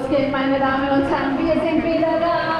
los geht, meine Damen und Herren. Wir sind wieder da.